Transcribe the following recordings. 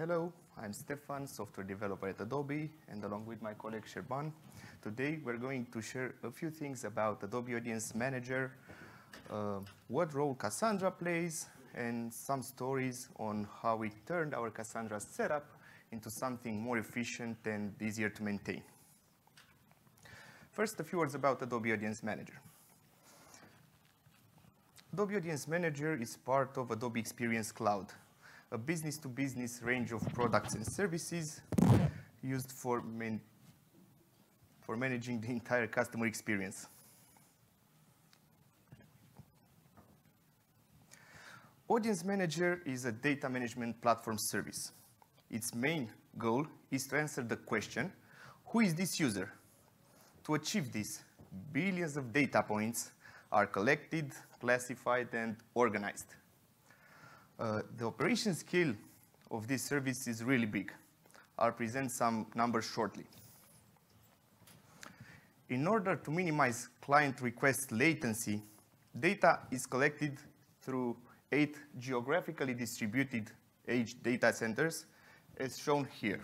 Hello, I'm Stefan, software developer at Adobe, and along with my colleague Serban, today we're going to share a few things about Adobe Audience Manager, uh, what role Cassandra plays, and some stories on how we turned our Cassandra setup into something more efficient and easier to maintain. First, a few words about Adobe Audience Manager. Adobe Audience Manager is part of Adobe Experience Cloud, a business-to-business -business range of products and services used for, man for managing the entire customer experience. Audience Manager is a data management platform service. Its main goal is to answer the question, who is this user? To achieve this, billions of data points are collected, classified, and organized. Uh, the operation scale of this service is really big. I'll present some numbers shortly. In order to minimize client request latency, data is collected through eight geographically distributed edge data centers, as shown here.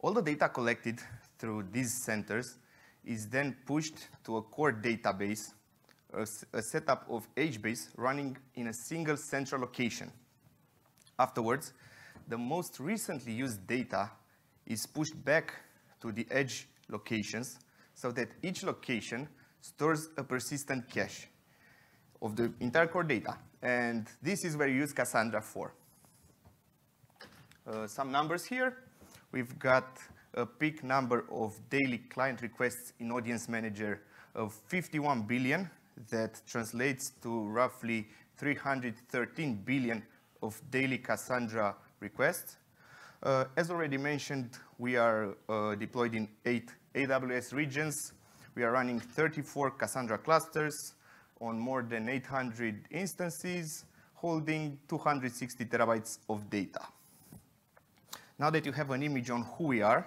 All the data collected through these centers is then pushed to a core database, a, a setup of HBase running in a single central location. Afterwards, the most recently used data is pushed back to the edge locations so that each location stores a persistent cache of the entire core data. And this is where you use Cassandra for. Uh, some numbers here. We've got a peak number of daily client requests in Audience Manager of 51 billion. That translates to roughly 313 billion of daily Cassandra requests. Uh, as already mentioned, we are uh, deployed in eight AWS regions. We are running 34 Cassandra clusters on more than 800 instances, holding 260 terabytes of data. Now that you have an image on who we are,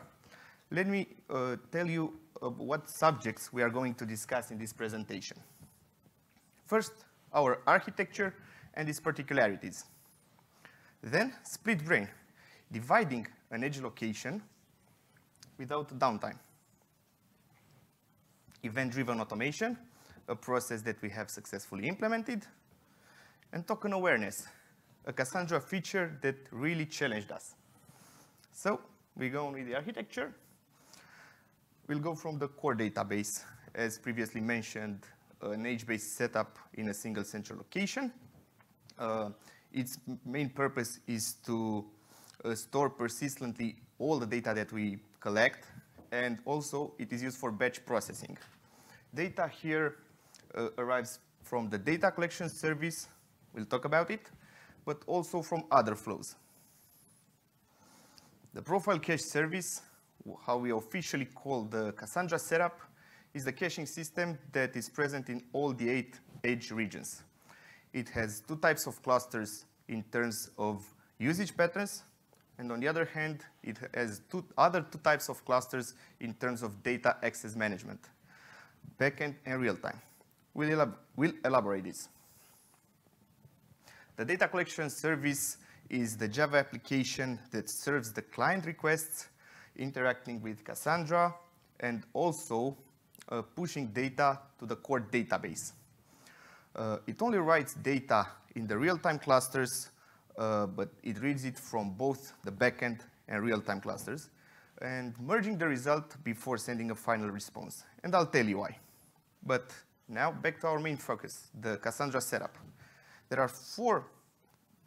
let me uh, tell you uh, what subjects we are going to discuss in this presentation. First, our architecture and its particularities. Then, split brain, dividing an edge location without downtime. Event-driven automation, a process that we have successfully implemented. And token awareness, a Cassandra feature that really challenged us. So we go on with the architecture. We'll go from the core database, as previously mentioned, an HBase setup in a single central location. Uh, its main purpose is to uh, store persistently all the data that we collect, and also it is used for batch processing. Data here uh, arrives from the data collection service, we'll talk about it, but also from other flows. The profile cache service, how we officially call the Cassandra setup, is the caching system that is present in all the eight edge regions. It has two types of clusters in terms of usage patterns, and on the other hand, it has two other two types of clusters in terms of data access management, backend and real-time. We'll, elab we'll elaborate this. The data collection service is the Java application that serves the client requests, interacting with Cassandra, and also uh, pushing data to the core database. Uh, it only writes data in the real-time clusters, uh, but it reads it from both the backend and real-time clusters, and merging the result before sending a final response. And I'll tell you why. But now back to our main focus, the Cassandra setup. There are four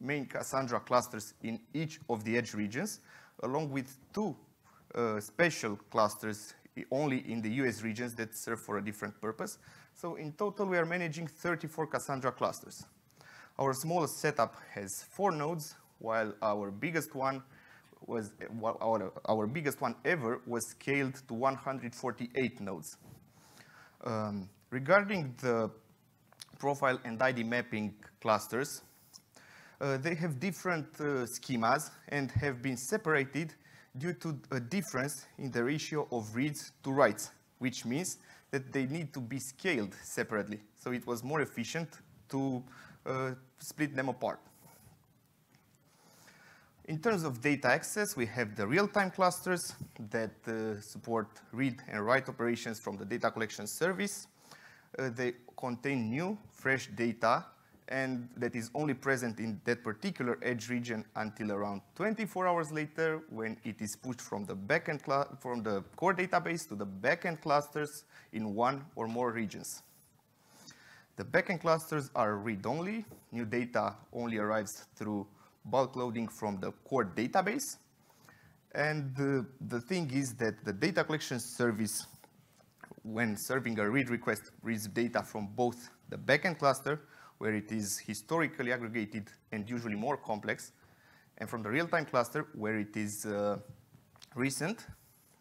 main Cassandra clusters in each of the edge regions, along with two uh, special clusters only in the US regions that serve for a different purpose. So in total, we are managing 34 Cassandra clusters. Our smallest setup has four nodes, while our biggest one was our, our biggest one ever was scaled to 148 nodes. Um, regarding the profile and ID mapping clusters, uh, they have different uh, schemas and have been separated due to a difference in the ratio of reads to writes, which means that they need to be scaled separately. So it was more efficient to uh, split them apart. In terms of data access, we have the real-time clusters that uh, support read and write operations from the data collection service. Uh, they contain new, fresh data, and that is only present in that particular edge region until around 24 hours later when it is pushed from the backend from the core database to the backend clusters in one or more regions. The backend clusters are read-only. New data only arrives through bulk loading from the core database. And the, the thing is that the data collection service, when serving a read request, reads data from both the backend cluster, where it is historically aggregated and usually more complex, and from the real-time cluster, where it is uh, recent,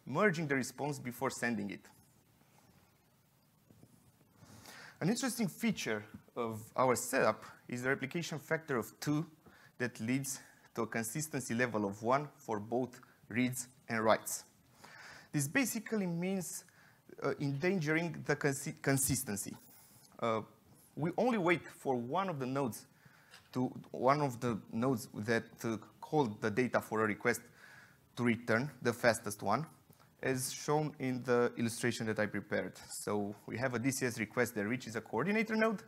merging the response before sending it. An interesting feature of our setup is the replication factor of two that leads to a consistency level of one for both reads and writes. This basically means uh, endangering the consi consistency. Uh, we only wait for one of the nodes to one of the nodes that uh, hold the data for a request to return the fastest one, as shown in the illustration that I prepared. So we have a DCS request that reaches a coordinator node.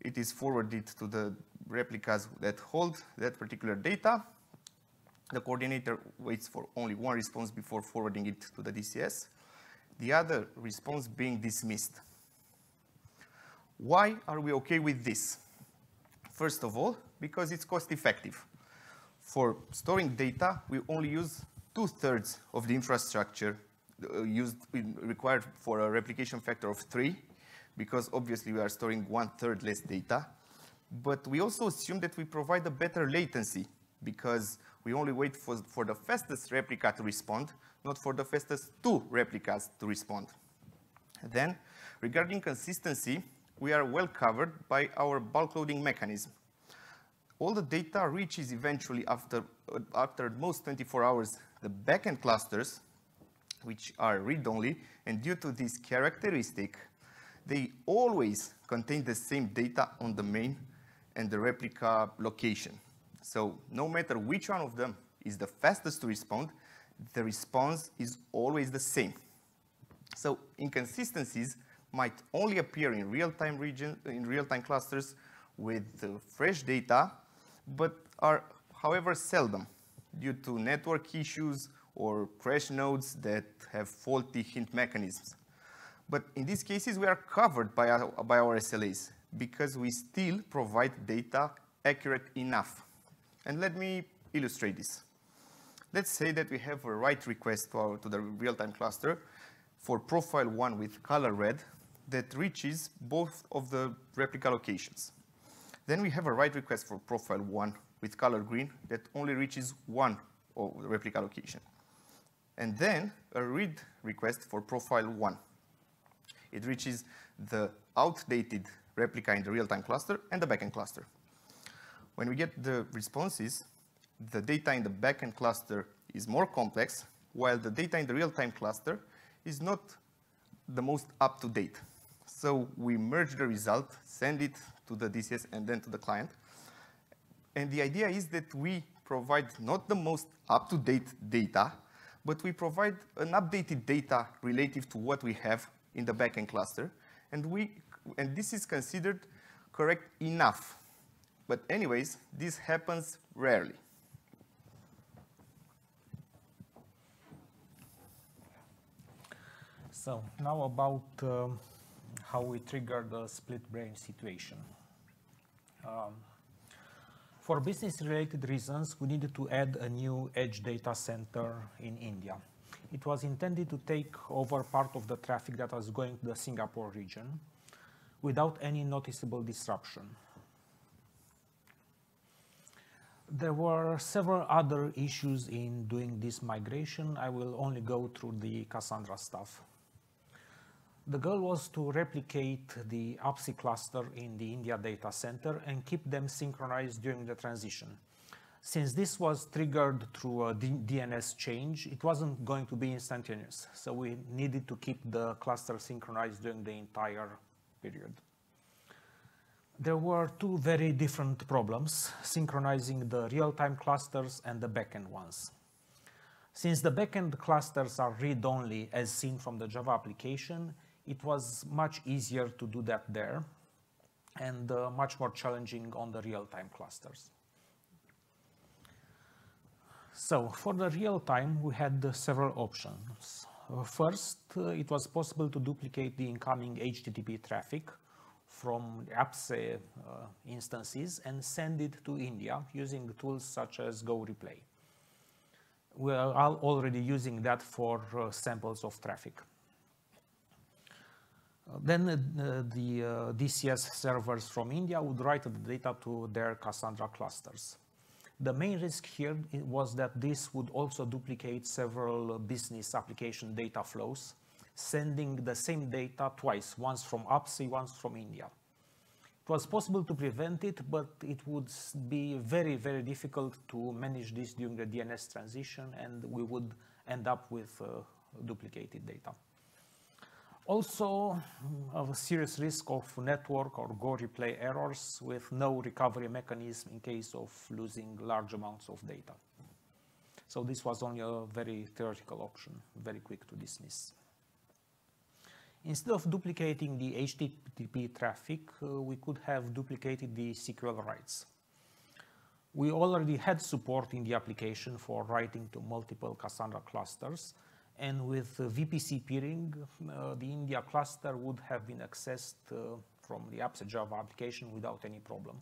It is forwarded to the replicas that hold that particular data. The coordinator waits for only one response before forwarding it to the DCS, the other response being dismissed. Why are we okay with this? First of all, because it's cost effective. For storing data, we only use two-thirds of the infrastructure uh, used required for a replication factor of three, because obviously we are storing one-third less data but we also assume that we provide a better latency because we only wait for, for the fastest replica to respond, not for the fastest two replicas to respond. Then, regarding consistency, we are well covered by our bulk loading mechanism. All the data reaches eventually after, after most 24 hours the backend clusters, which are read-only, and due to this characteristic, they always contain the same data on the main and the replica location. So no matter which one of them is the fastest to respond, the response is always the same. So inconsistencies might only appear in real-time region, in real-time clusters with fresh data, but are, however, seldom due to network issues or crash nodes that have faulty hint mechanisms. But in these cases, we are covered by our, by our SLAs because we still provide data accurate enough. And let me illustrate this. Let's say that we have a write request to, our, to the real-time cluster for profile one with color red that reaches both of the replica locations. Then we have a write request for profile one with color green that only reaches one replica location. And then a read request for profile one. It reaches the outdated replica in the real-time cluster and the backend cluster. When we get the responses, the data in the backend cluster is more complex, while the data in the real-time cluster is not the most up-to-date. So we merge the result, send it to the DCS and then to the client. And the idea is that we provide not the most up-to-date data, but we provide an updated data relative to what we have in the backend cluster. And we and this is considered correct enough. But anyways, this happens rarely. So now about um, how we trigger the split brain situation. Um, for business-related reasons, we needed to add a new edge data center in India. It was intended to take over part of the traffic that was going to the Singapore region without any noticeable disruption. There were several other issues in doing this migration. I will only go through the Cassandra stuff. The goal was to replicate the APSE cluster in the India data center and keep them synchronized during the transition. Since this was triggered through a DNS change, it wasn't going to be instantaneous. So we needed to keep the cluster synchronized during the entire period. there were two very different problems, synchronizing the real-time clusters and the backend ones. Since the backend clusters are read-only as seen from the Java application, it was much easier to do that there and uh, much more challenging on the real-time clusters. So for the real-time, we had uh, several options. Uh, first, uh, it was possible to duplicate the incoming HTTP traffic from APSE uh, instances and send it to India using tools such as GoReplay. We are already using that for uh, samples of traffic. Then uh, the uh, DCS servers from India would write the data to their Cassandra clusters. The main risk here was that this would also duplicate several business application data flows, sending the same data twice, once from APSE, once from India. It was possible to prevent it, but it would be very, very difficult to manage this during the DNS transition, and we would end up with uh, duplicated data. Also, a serious risk of network or GoReplay errors with no recovery mechanism in case of losing large amounts of data. So this was only a very theoretical option, very quick to dismiss. Instead of duplicating the HTTP traffic, uh, we could have duplicated the CQL writes. We already had support in the application for writing to multiple Cassandra clusters, and with VPC peering, uh, the India cluster would have been accessed uh, from the APSE Java application without any problem.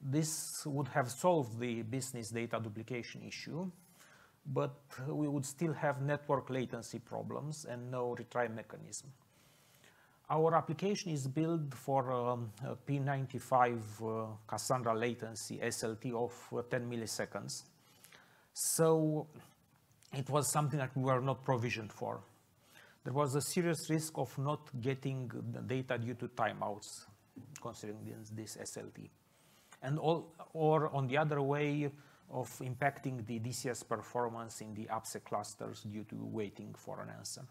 This would have solved the business data duplication issue, but we would still have network latency problems and no retry mechanism. Our application is built for um, P95 uh, Cassandra latency SLT of uh, 10 milliseconds. So it was something that we were not provisioned for. There was a serious risk of not getting the data due to timeouts, considering this, this SLT. And all, or on the other way, of impacting the DCS performance in the APSE clusters due to waiting for an answer.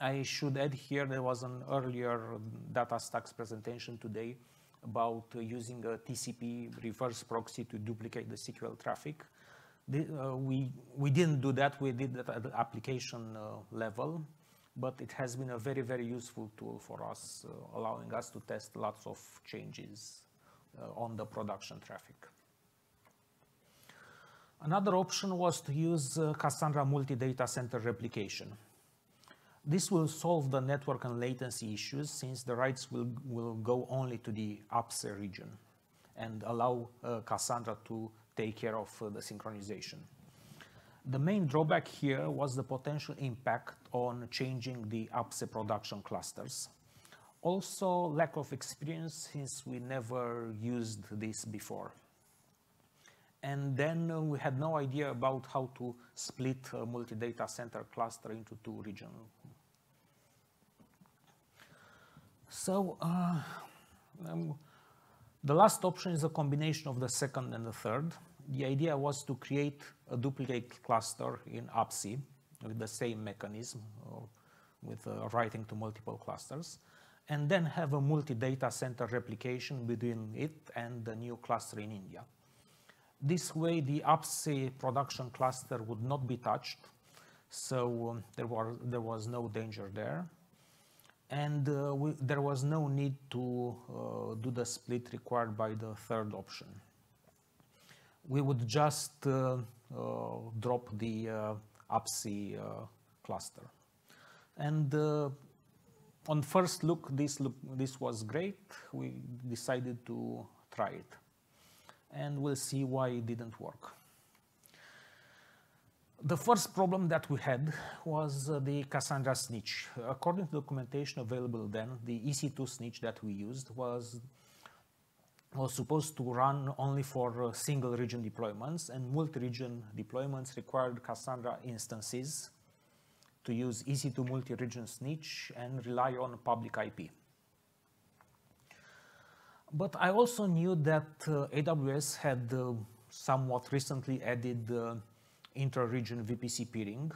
I should add here there was an earlier DataStax presentation today about using a TCP reverse proxy to duplicate the CQL traffic. The, uh, we, we didn't do that, we did that at the application uh, level, but it has been a very, very useful tool for us, uh, allowing us to test lots of changes uh, on the production traffic. Another option was to use uh, Cassandra multi-data center replication. This will solve the network and latency issues since the writes will, will go only to the APSE region and allow uh, Cassandra to take care of the synchronization. The main drawback here was the potential impact on changing the APSE production clusters. Also, lack of experience since we never used this before. And then we had no idea about how to split a multi-data center cluster into two regions. So uh, um, the last option is a combination of the second and the third. The idea was to create a duplicate cluster in APSE with the same mechanism with uh, writing to multiple clusters and then have a multi-data center replication between it and the new cluster in India. This way, the APSE production cluster would not be touched, so um, there, were, there was no danger there. And uh, we, there was no need to uh, do the split required by the third option. We would just uh, uh drop the uh, APSE uh, cluster. And on first look this, look, this was great. We decided to try it and we'll see why it didn't work. The first problem that we had was uh, the Cassandra snitch. According to documentation available then, the EC2 snitch that we used was, was supposed to run only for uh, single region deployments and multi-region deployments required Cassandra instances to use EC2 multi-region snitch and rely on public IP. But I also knew that uh, AWS had uh, somewhat recently added uh, intra-region VPC peering.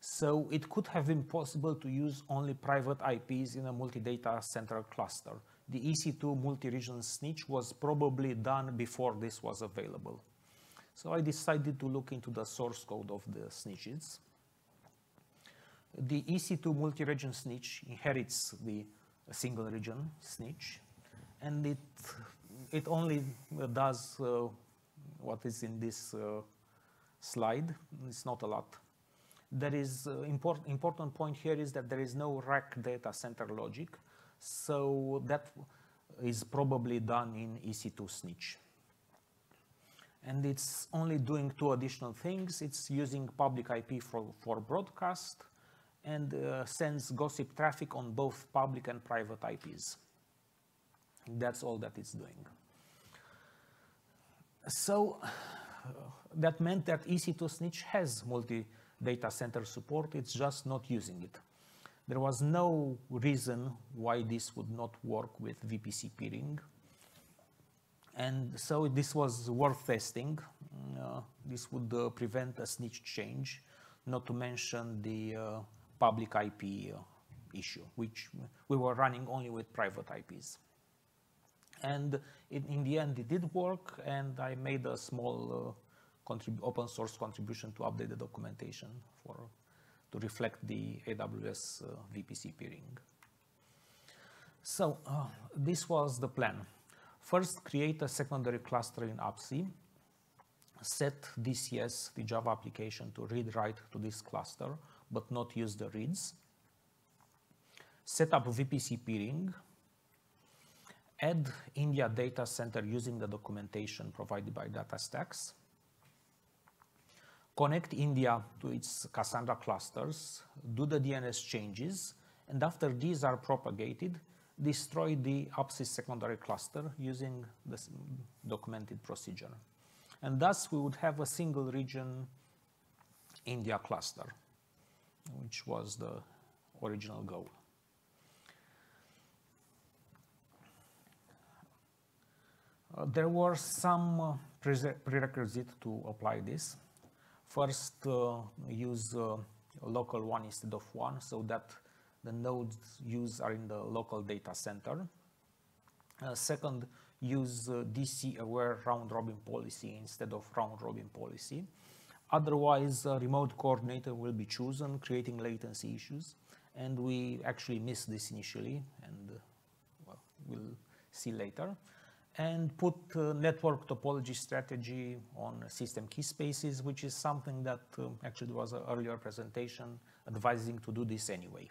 So it could have been possible to use only private IPs in a multi-data center cluster the EC2 multi-region snitch was probably done before this was available. So I decided to look into the source code of the snitches. The EC2 multi-region snitch inherits the single region snitch, and it, it only does uh, what is in this uh, slide. It's not a lot. There is uh, import, important point here is that there is no rack data center logic, so that is probably done in EC2 snitch. And it's only doing two additional things. It's using public IP for, for broadcast and uh, sends gossip traffic on both public and private IPs. That's all that it's doing. So uh, that meant that EC2 Snitch has multi-data center support, it's just not using it. There was no reason why this would not work with VPC peering. And so this was worth testing. Uh, this would uh, prevent a snitch change, not to mention the uh, public IP uh, issue, which we were running only with private IPs. And in, in the end, it did work, and I made a small uh, open source contribution to update the documentation for to reflect the AWS uh, VPC peering. So uh, this was the plan. First, create a secondary cluster in APSE, set DCS, the Java application, to read-write to this cluster, but not use the reads. Set up VPC peering, add India data center using the documentation provided by DataStax, connect India to its Cassandra clusters, do the DNS changes, and after these are propagated, destroy the APSE's secondary cluster using the documented procedure. And thus we would have a single region India cluster, which was the original goal. Uh, there were some uh, prerequisites to apply this. First, uh, use uh, local one instead of one so that the nodes used are in the local data center. Uh, second, use uh, DC aware round robin policy instead of round robin policy. Otherwise, a remote coordinator will be chosen, creating latency issues. And we actually missed this initially, and well, we'll see later and put uh, network topology strategy on system key spaces, which is something that uh, actually was an earlier presentation advising to do this anyway.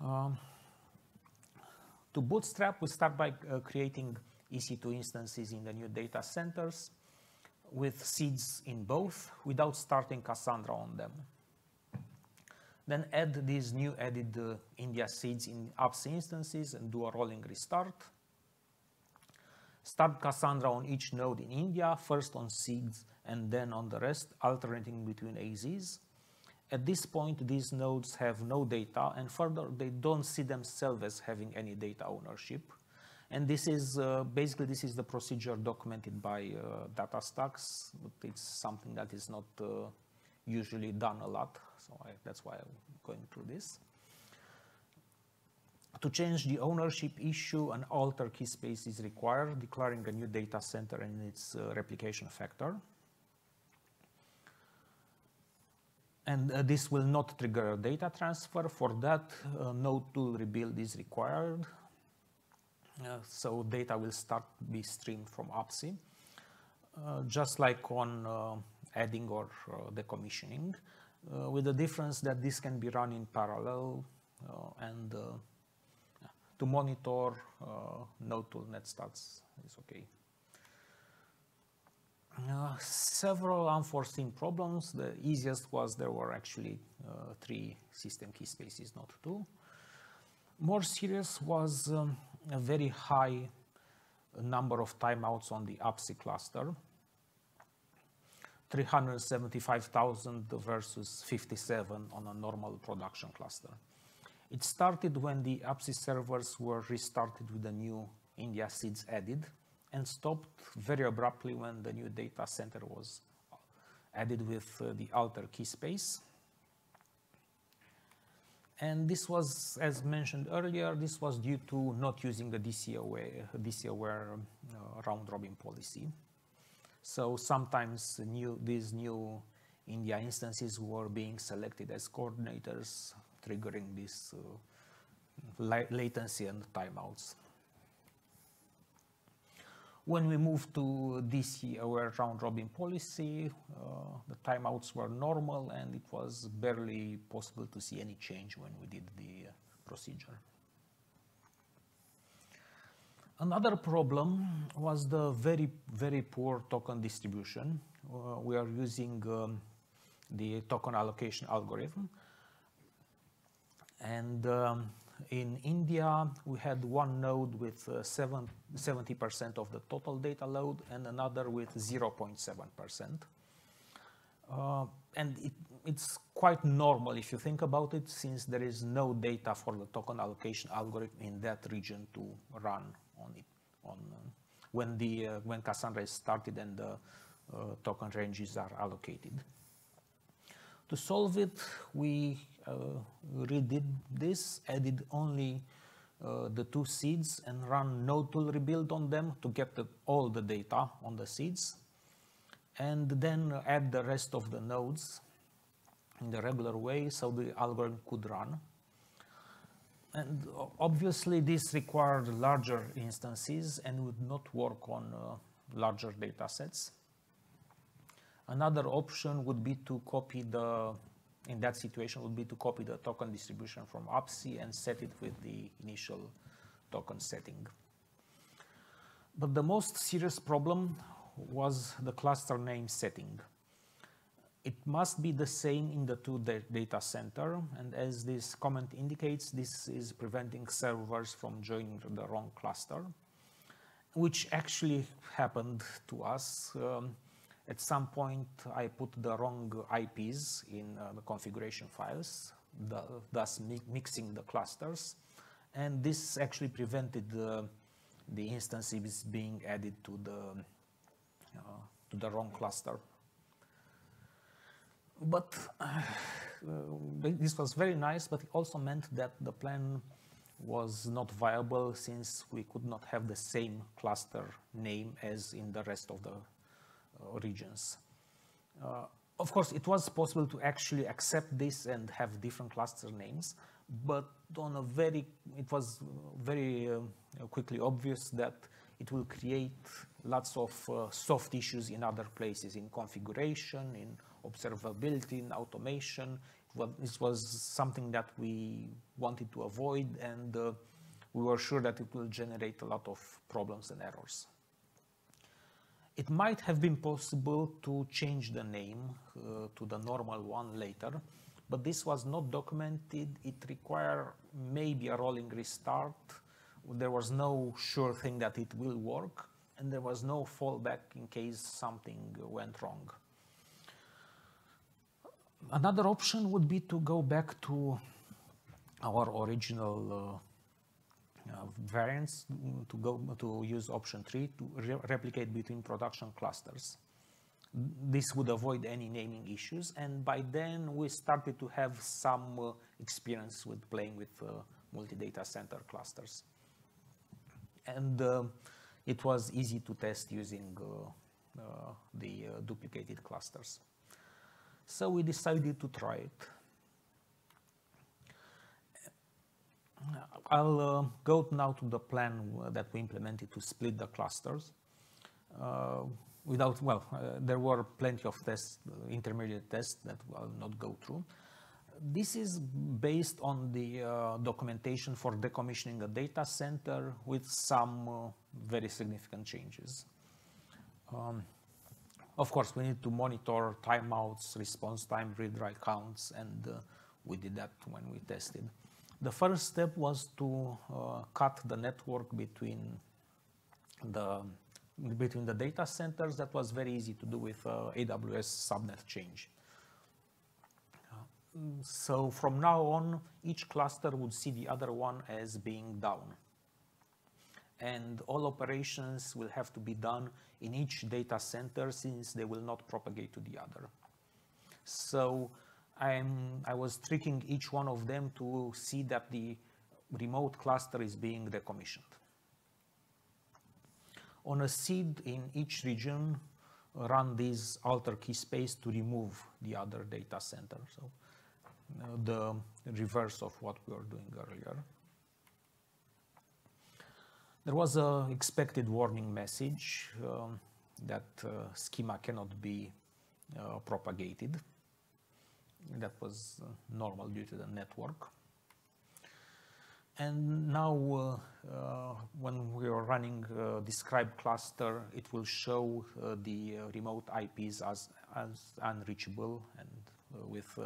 Um, to bootstrap, we start by uh, creating EC2 instances in the new data centers with seeds in both without starting Cassandra on them. Then add these new added uh, India seeds in apps instances and do a rolling restart. Start Cassandra on each node in India, first on seeds and then on the rest, alternating between AZs. At this point, these nodes have no data, and further, they don't see themselves as having any data ownership. And this is uh, basically this is the procedure documented by uh, DataStax, but it's something that is not uh, usually done a lot. So I, that's why I'm going through this. To change the ownership issue, an alter key space is required, declaring a new data center and its uh, replication factor. And uh, this will not trigger a data transfer. For that, uh, nodetool rebuild is required. Uh, so data will start be streamed from APSE, uh, just like on uh, adding or decommissioning uh, with the difference that this can be run in parallel uh, and uh, to monitor nodetool netstats is okay. Uh, several unforeseen problems. The easiest was there were actually uh, three system key spaces, not two. More serious was um, a very high number of timeouts on the APSE cluster. 375,000 versus 57 on a normal production cluster. It started when the APSE servers were restarted with the new India seeds added and stopped very abruptly when the new data center was added with uh, the alter key space. And this was, as mentioned earlier, this was due to not using the DC-aware, DC-aware uh, round-robin policy. So sometimes new, these new India instances were being selected as coordinators, triggering this uh, latency and timeouts. When we moved to DC-aware round-robin policy, uh, the timeouts were normal and it was barely possible to see any change when we did the uh, procedure. Another problem was the very, very poor token distribution. Uh, we are using um, the token allocation algorithm. And um, in India, we had one node with uh, 70% of the total data load and another with 0.7%. Uh, and it, it's quite normal if you think about it, since there is no data for the token allocation algorithm in that region to run on it on when the uh, when Cassandra is started and the uh, token ranges are allocated. To solve it, we uh, redid this, added only uh, the two seeds and run tool rebuild on them to get the, all the data on the seeds and then add the rest of the nodes in the regular way so the algorithm could run. And obviously this required larger instances and would not work on uh, larger data sets. Another option would be to copy the, in that situation, would be to copy the token distribution from APSE and set it with the initial token setting. But the most serious problem was the cluster name setting. It must be the same in the two data center, and as this comment indicates, this is preventing servers from joining the wrong cluster, which actually happened to us. Um, at some point, I put the wrong IPs in uh, the configuration files, the, thus mi mixing the clusters. And this actually prevented the instances being added to the, uh, to the wrong cluster. But uh, this was very nice, but it also meant that the plan was not viable since we could not have the same cluster name as in the rest of the uh, regions. Uh, of course, it was possible to actually accept this and have different cluster names, but on a very, it was very uh, quickly obvious that it will create lots of uh, soft issues in other places, in configuration, in observability, in automation. This was something that we wanted to avoid, and uh, we were sure that it will generate a lot of problems and errors. It might have been possible to change the name uh, to the normal one later, but this was not documented. It required maybe a rolling restart. There was no sure thing that it will work, and there was no fallback in case something went wrong. Another option would be to go back to our original uh, uh, variants to go to use option three to re replicate between production clusters. This would avoid any naming issues, and by then we started to have some uh, experience with playing with uh, multi-data center clusters. And uh, it was easy to test using uh, the duplicated clusters. So we decided to try it. I'll uh, go now to the plan that we implemented to split the clusters. Uh, without, well, uh, there were plenty of tests, intermediate tests that I'll not go through. This is based on the uh, documentation for decommissioning a data center with some uh, very significant changes. Um, of course, we need to monitor timeouts, response time, read-write counts, and uh, we did that when we tested. The first step was to uh, cut the network between the between the data centers. That was very easy to do with uh, AWS subnet change. so from now on, each cluster would see the other one as being down. And all operations will have to be done in each data center since they will not propagate to the other. So I'm, I was tricking each one of them to see that the remote cluster is being decommissioned. On a seed in each region, run this alter key space to remove the other data center. So uh, the reverse of what we were doing earlier. There was an expected warning message um, that uh, schema cannot be uh, propagated. That was uh, normal due to the network. And now, uh, uh, when we are running describe cluster, it will show the remote IPs as, as unreachable and with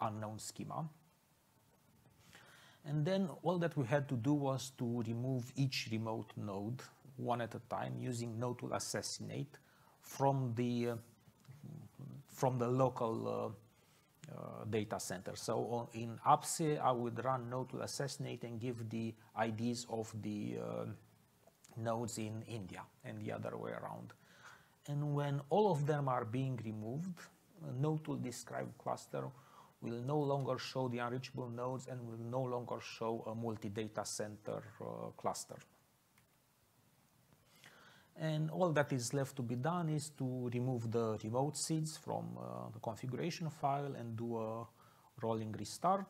unknown schema. And then all that we had to do was to remove each remote node one at a time using nodetool assassinate from the uh, from the local uh, uh, data center. So in APSE, I would run nodetool assassinate and give the IDs of the nodes in India and the other way around. And when all of them are being removed, nodetool describe cluster will no longer show the unreachable nodes and will no longer show a multi-data center uh, cluster. And all that is left to be done is to remove the remote seeds from uh, the configuration file and do a rolling restart.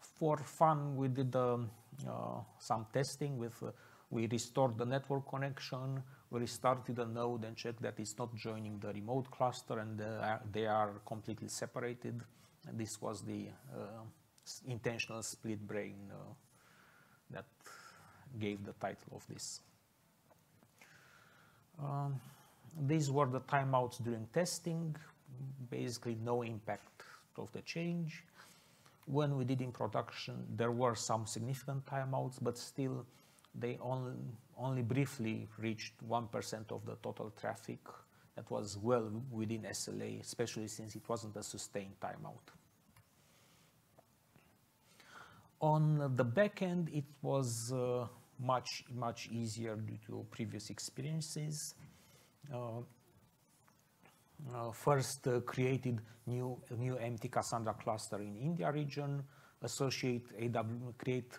For fun, we did um, uh, some testing with, uh, we restored the network connection, we restarted the node and checked that it's not joining the remote cluster and uh, they are completely separated. This was the uh, intentional split brain uh, that gave the title of this. Um, these were the timeouts during testing, basically no impact of the change. When we did in production, there were some significant timeouts, but still they only, only briefly reached 1% of the total traffic that was well within SLA, especially since it wasn't a sustained timeout. On the back end, it was uh, much, much easier due to previous experiences. Uh, uh, first uh, created new, new empty Cassandra cluster in India region, associate AW, create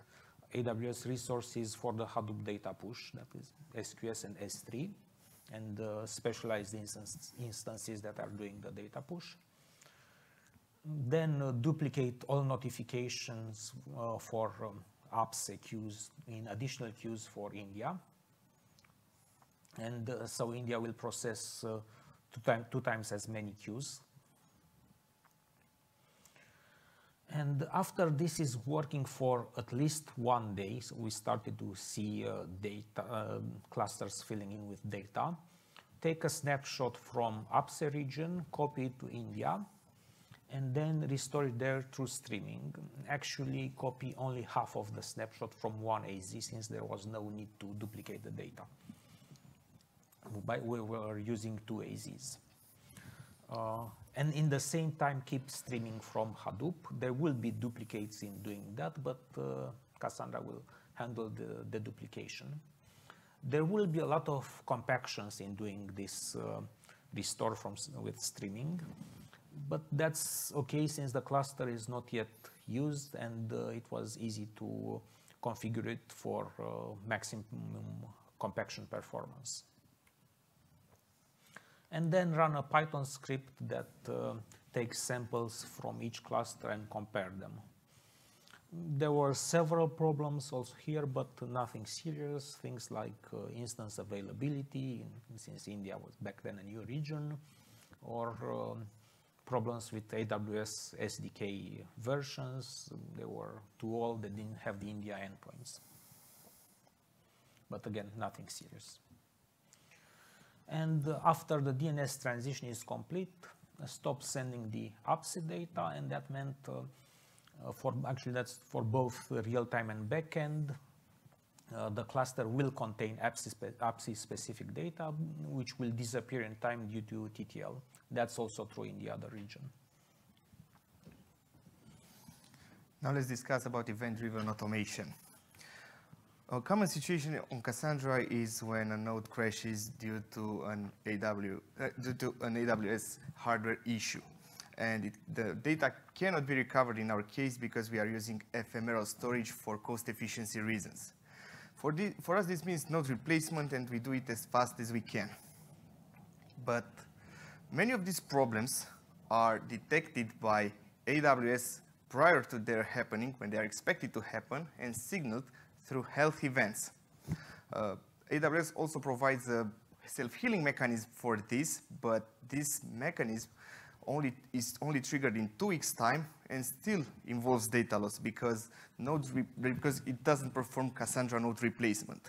AWS resources for the Hadoop data push, that is SQS and S3, and uh, specialized instance, instances that are doing the data push. Then uh, duplicate all notifications uh, for um, APSE queues in additional queues for India. And uh, so India will process uh, two, time, two times as many queues. And after this is working for at least one day, so we started to see uh, data um, clusters filling in with data. Take a snapshot from APSE region, copy it to India, and then restore it there through streaming. Actually copy only half of the snapshot from one AZ since there was no need to duplicate the data. we were using two AZs. Uh, and in the same time keep streaming from Hadoop. There will be duplicates in doing that, but uh, Cassandra will handle the, the, duplication. There will be a lot of compactions in doing this uh, restore from with streaming but that's okay since the cluster is not yet used and uh, it was easy to configure it for uh, maximum compaction performance. And then run a Python script that uh, takes samples from each cluster and compare them. There were several problems also here, but nothing serious. Things like uh, instance availability, since India was back then a new region, or um, problems with AWS SDK versions. They were too old, they didn't have the India endpoints. But again, nothing serious. And after the DNS transition is complete, stop sending the APSE data, and that meant uh, uh, for actually that's for both real-time and backend. Uh, the cluster will contain APSE specific data, which will disappear in time due to TTL. That's also true in the other region. Now let's discuss about event-driven automation. A common situation on Cassandra is when a node crashes due to an, AW, uh, due to an AWS hardware issue. and it, the data cannot be recovered in our case because we are using ephemeral storage for cost efficiency reasons. For, the, for us, this means node replacement, and we do it as fast as we can. But many of these problems are detected by AWS prior to their happening, when they are expected to happen, and signaled through health events. Uh, AWS also provides a self-healing mechanism for this, but this mechanism only is only triggered in two weeks time and still involves data loss because nodes because it doesn't perform Cassandra node replacement.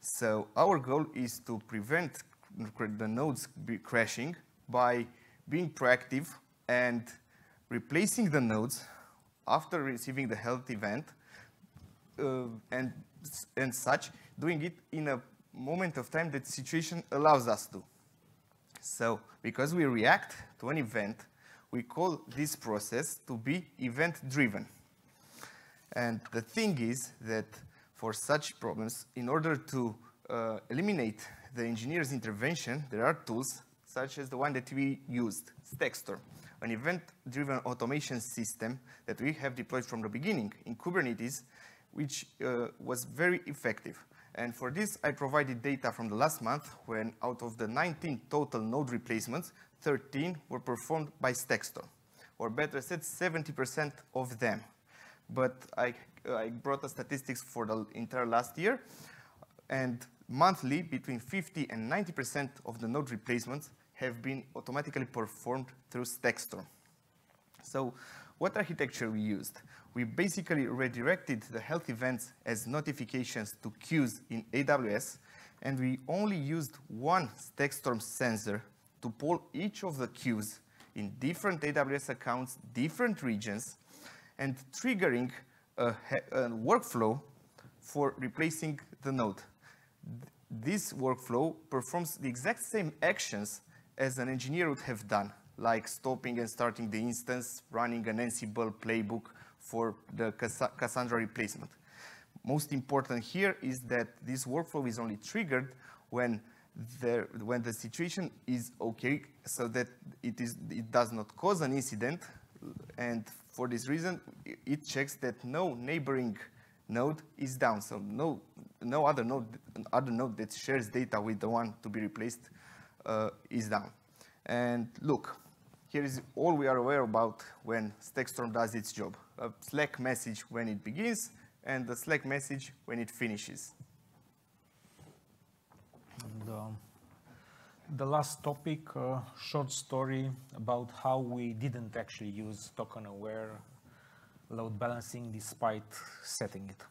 So our goal is to prevent the nodes crashing by being proactive and replacing the nodes after receiving the health event and and such, doing it in a moment of time that situation allows us to. So because we react to an event, we call this process to be event-driven. And the thing is that for such problems, in order to uh, eliminate the engineer's intervention, there are tools such as the one that we used, Stackstorm, an event-driven automation system that we have deployed from the beginning in Kubernetes, which uh, was very effective. And for this, I provided data from the last month when out of the 19 total node replacements, 13 were performed by Stackstorm, or better said, 70% of them. But I, I brought the statistics for the entire last year, and monthly, between 50 and 90% of the node replacements have been automatically performed through Stackstorm. So what architecture we used? We basically redirected the health events as notifications to queues in AWS, and we only used one Stackstorm sensor to pull each of the queues in different AWS accounts, different regions, and triggering a, a workflow for replacing the node. This workflow performs the exact same actions as an engineer would have done, like stopping and starting the instance, running an Ansible playbook, for the Cassandra replacement. Most important here is that this workflow is only triggered when the, when the situation is okay, so that it, is, it does not cause an incident. And for this reason, it checks that no neighboring node is down. So no, no other, node, other node that shares data with the one to be replaced uh, is down. And look, here is all we are aware about when Stackstorm does its job. A Slack message when it begins and the Slack message when it finishes. And, uh, the last topic, uh, short story about how we didn't actually use token-aware load balancing despite setting it.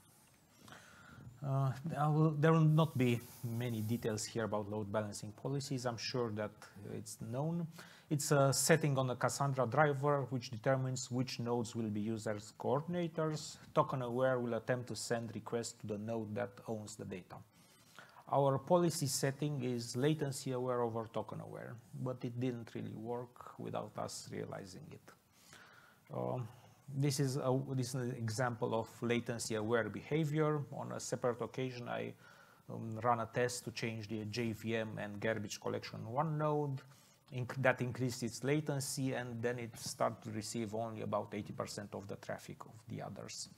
Uh, will, there will not be many details here about load balancing policies. I'm sure that it's known. It's a setting on the Cassandra driver which determines which nodes will be used as coordinators. Token aware will attempt to send requests to the node that owns the data. Our policy setting is latency aware over token aware, but it didn't really work without us realizing it. Um, this is, a, this is an example of latency aware behavior. On a separate occasion, I um, ran a test to change the JVM and garbage collection on one node inc that increased its latency, and then it started to receive only about 80% of the traffic of the others.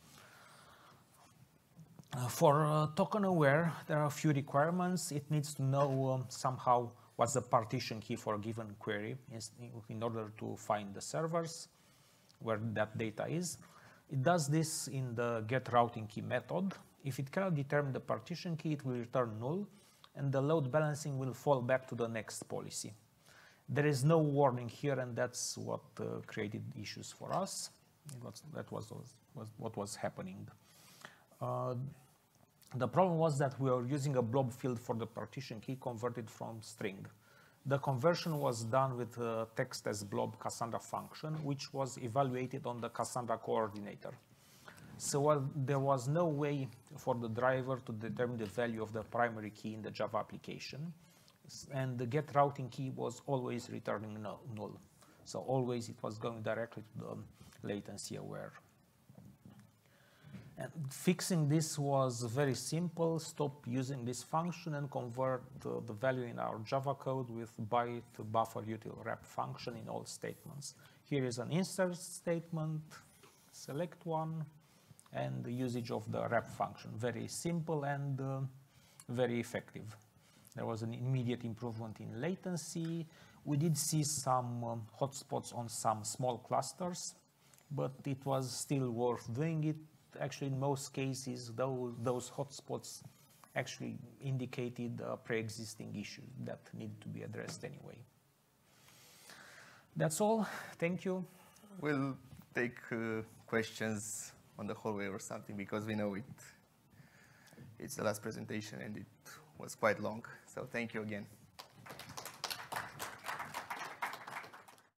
Uh, for uh, token aware, there are a few requirements. It needs to know um, somehow what's the partition key for a given query in, in, order to find the servers where that data is. It does this in the get routing key method. If it cannot determine the partition key, it will return null, and the load balancing will fall back to the next policy. There is no warning here, and that's what uh, created issues for us. Was, that was, was, what was happening. Uh, the problem was that we were using a blob field for the partition key converted from string. The conversion was done with a text as blob Cassandra function, which was evaluated on the Cassandra coordinator. So uh, there was no way for the driver to determine the value of the primary key in the Java application and the get routing key was always returning null. So always it was going directly to the latency aware. And fixing this was very simple. Stop using this function and convert uh, the value in our Java code with byte buffer util wrap function in all statements. Here is an insert statement, select one, and the usage of the wrap function. Very simple and uh, very effective. There was an immediate improvement in latency. We did see some um, hotspots on some small clusters, but it was still worth doing it actually in most cases, those, those hotspots actually indicated a pre-existing issue that needed to be addressed anyway. That's all. Thank you. We'll take uh, questions on the hallway or something because we know it. It's the last presentation and it was quite long. So thank you again.